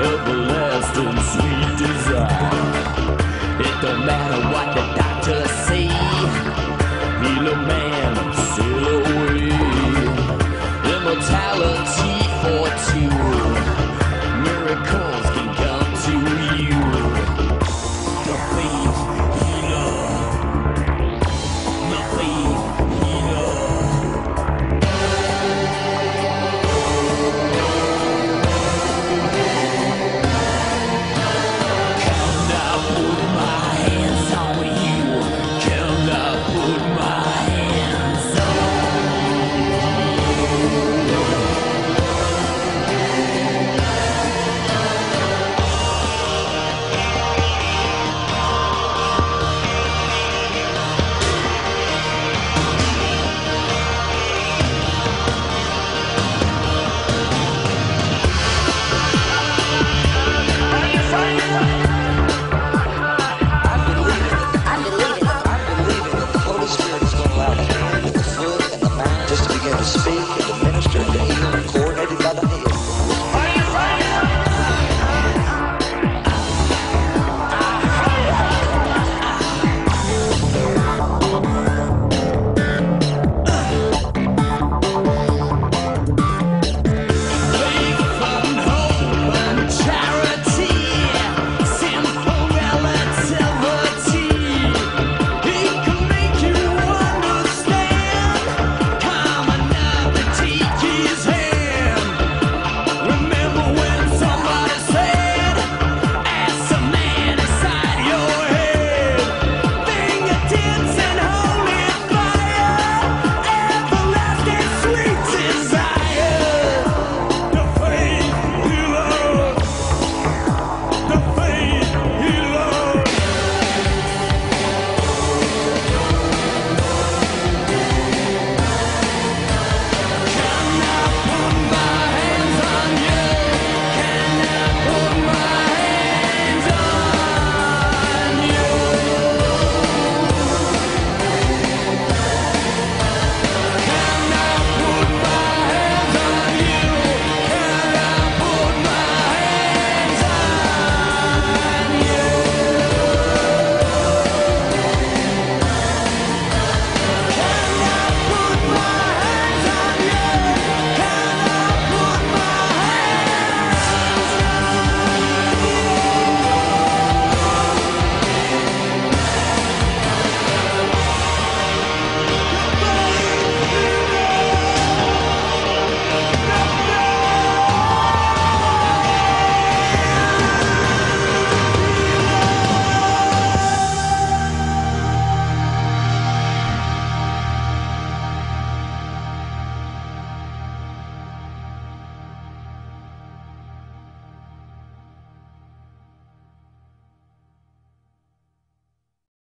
everlasting sweet desire. It don't matter what the